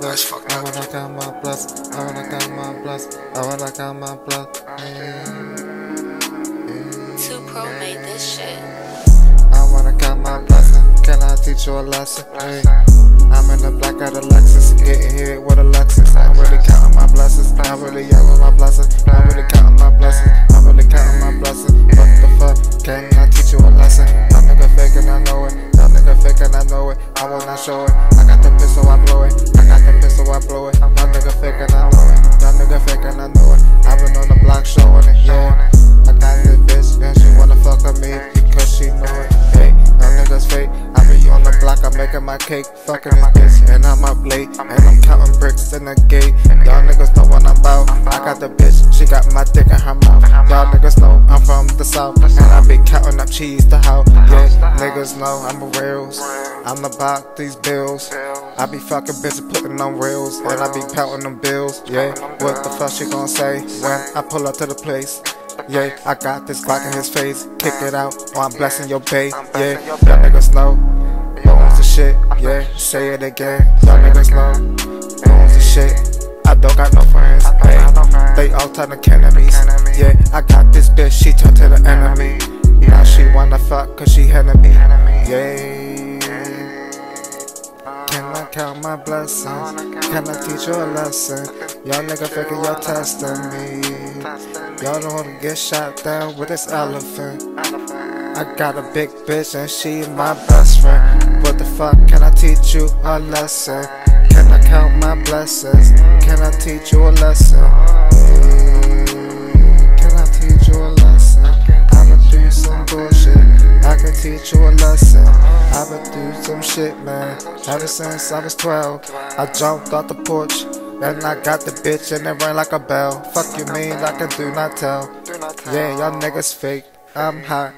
bless. I wanna count my bless. I wanna count my bless. I wanna count my bless. Two Pro made this shit. I wanna count my blessing. Can I teach you a lesson? Hey. I'm in the black out of Lexus, getting hit with a Lexus. I'm really counting my blessings. I'm really yelling my blessings. I'm really counting my blessings. I'm really counting my blessings. What the fuck? Can I teach you a lesson? That nigga faking, I know it. That nigga faking, I know it. I will not show it. I got the pistol, I blow it. I got the pistol, I blow it. That nigga faking, I know it. That nigga faking, I know it. I've been on the block showing it, yeah. I got this bitch, and she wanna fuck with me because she know it. Hey, no niggas fake. I be on the block, I'm making my cake, fucking this bitch, and I'm up late, and I'm counting bricks in the gate. Y'all niggas know what I'm about. I got the bitch, she got my dick in her mouth. Y'all niggas know Yeah, niggas know I'm a reals. I'm about these bills. I be fucking busy putting on reels, and I be counting them bills. Yeah, what the fuck she gon' say when I pull up to the place? Yeah, I got this Glock in his face. Kick it out, or I'm blessing your bay. Yeah, y'all niggas know. Bones the shit, yeah, say it again. Y'all niggas know. Bones the shit. I don't got no friends, hey. They all turn to enemies. Yeah, cause she had me. Yeah. Can I count my blessings? Can I teach you a lesson? Y'all nigga faking, y'all testing me. Y'all don't wanna get shot down with this elephant. I got a big bitch and she my best friend. What the fuck can I teach you a lesson? Can I count my blessings? Can I teach you a lesson? Teach you a lesson. I'ma do some shit, man. Ever since I was 12, I jumped off the porch. And I got the bitch and it rang like a bell. Fuck you mean I can do not tell. Yeah, y'all niggas fake. I'm hot,